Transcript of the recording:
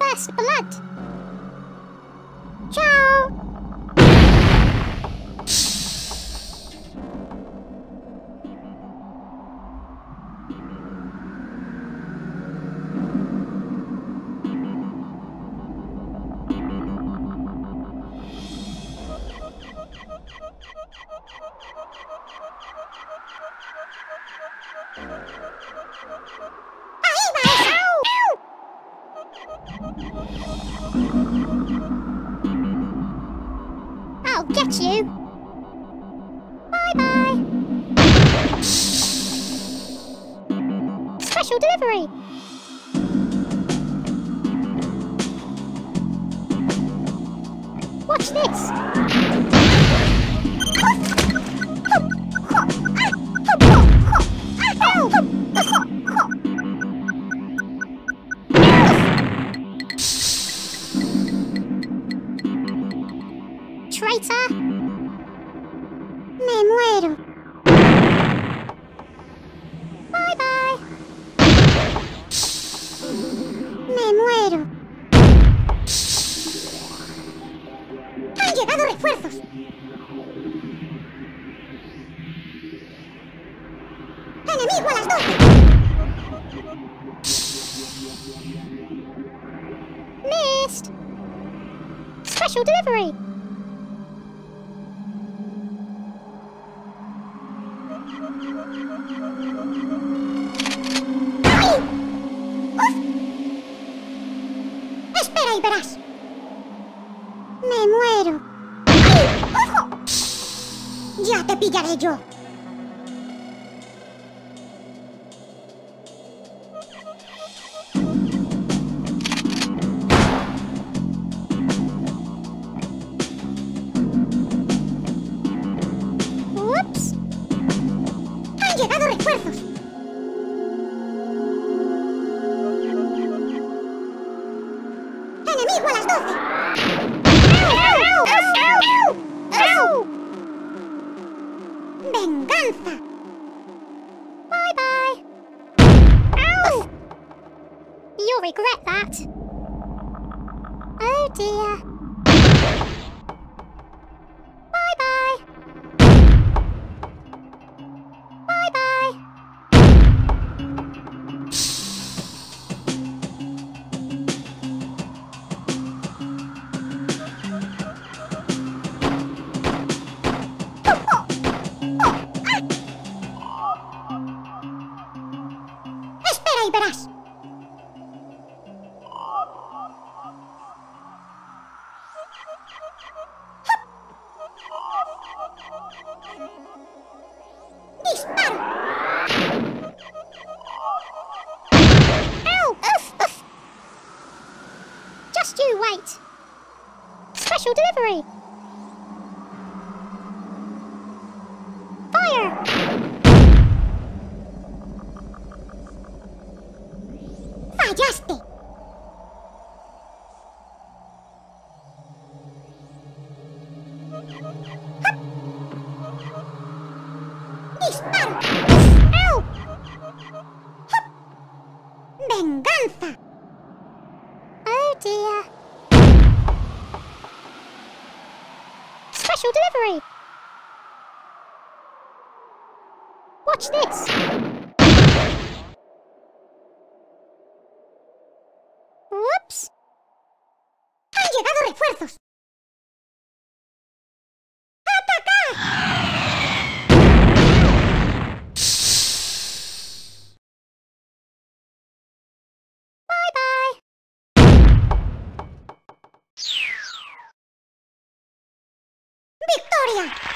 First blood. Ciao! I'll get you. Bye bye. Special delivery. Watch this. Me muero. Bye bye. Me muero. Han llegado refuerzos. Enemigo a las 12. Missed. Special delivery. Me muero. ¡Ojo! Ya te pillaré yo. ¡Enemigo a las 12! ¡Au! ¡Au! ¡Au! ¡Venganza! Bye bye! Ow! You'll regret that. Oh dear. ¡Disparo! Ow! Oof! Oof! Just you wait. Special delivery. Fire! ¡Fallaste! ¡Venganza! Oh dear. Special delivery. Watch this. Whoops. Han llegado refuerzos. ¡Atacar! Bye bye. ¡Victoria!